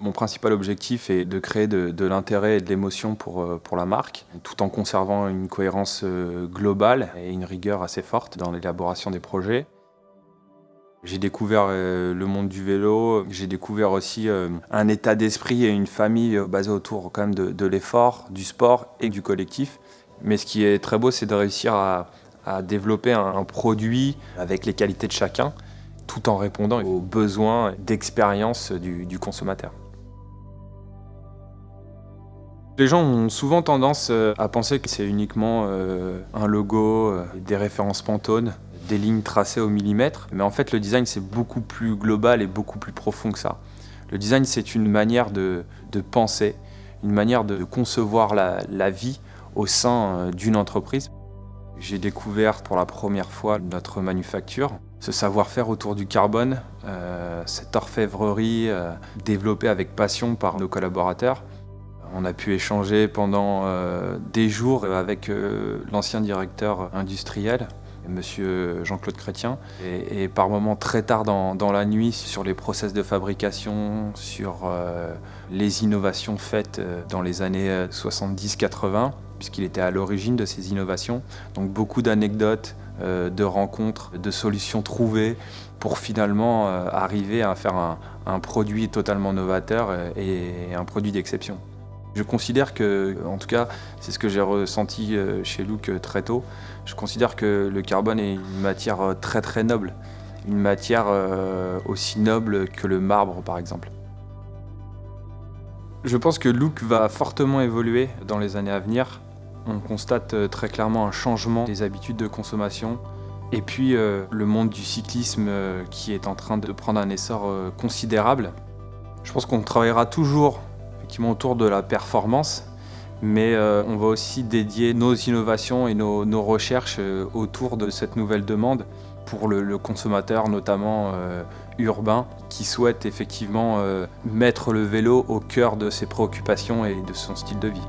Mon principal objectif est de créer de, l'intérêt et de l'émotion pour, euh, pour la marque, tout en conservant une cohérence euh, globale et une rigueur assez forte dans l'élaboration des projets. J'ai découvert euh, le monde du vélo, j'ai découvert aussi un état d'esprit et une famille basée autour de, l'effort, du sport et du collectif. Mais ce qui est très beau, c'est de réussir à, développer un produit avec les qualités de chacun, tout en répondant aux besoins d'expérience du consommateur. Les gens ont souvent tendance euh, à penser que c'est uniquement euh, un logo, euh, des références Pantone, des lignes tracées au millimètre. Mais en fait, le design, c'est beaucoup plus global et beaucoup plus profond que ça. Le design, c'est une manière de, penser, une manière de concevoir la, vie au sein d'une entreprise. J'ai découvert pour la première fois notre manufacture, ce savoir-faire autour du carbone, cette orfèvrerie développée avec passion par nos collaborateurs. On a pu échanger pendant euh, des jours avec euh, l'ancien directeur industriel, Monsieur Jean-Claude Chrétien, et, par moments très tard dans, la nuit sur les process de fabrication, sur euh, les innovations faites dans les années 70-80, puisqu'il était à l'origine de ces innovations. Donc beaucoup d'anecdotes, de rencontres, de solutions trouvées pour finalement arriver à faire un, produit totalement novateur et un produit d'exception. Je considère que, en tout cas, c'est ce que j'ai ressenti euh, chez Look euh, très tôt, je considère que le carbone est une matière euh, très très noble, une matière aussi noble que le marbre par exemple. Je pense que Look va fortement évoluer dans les années à venir. On constate très clairement un changement des habitudes de consommation et puis le monde du cyclisme qui est en train de prendre un essor considérable. Je pense qu'on travaillera toujours autour de la performance, mais euh, on va aussi dédier nos innovations et nos, recherches euh, autour de cette nouvelle demande pour le, consommateur, notamment euh, urbain, qui souhaite effectivement mettre le vélo au cœur de ses préoccupations et de son style de vie.